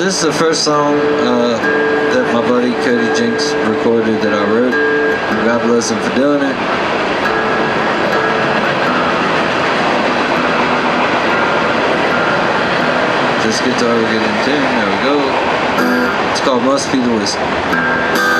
This is the first song uh, that my buddy Cody Jinks recorded that I wrote. God bless him for doing it. This guitar will get in tune. There we go. It's called Must Be the Whiskey.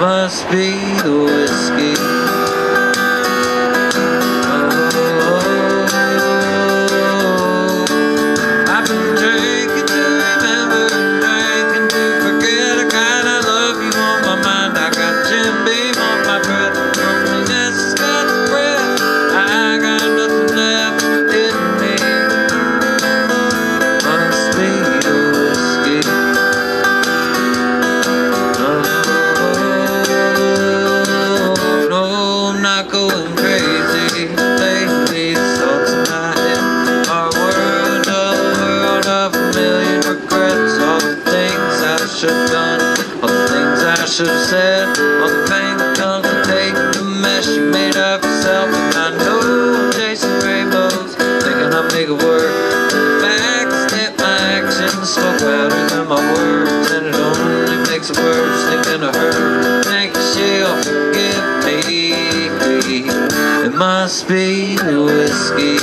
must be the whiskey. should have said on the pain that comes with taking the mess you made of yourself, And I know chasing rainbows, thinking I'll make it work. The facts that my actions spoke louder than my words, and it only makes it worse thinking of her. Think she'll forgive me? It must be the whiskey.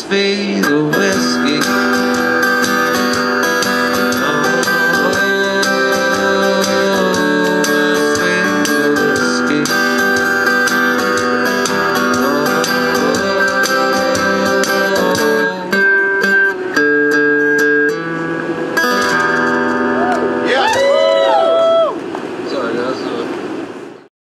fade away.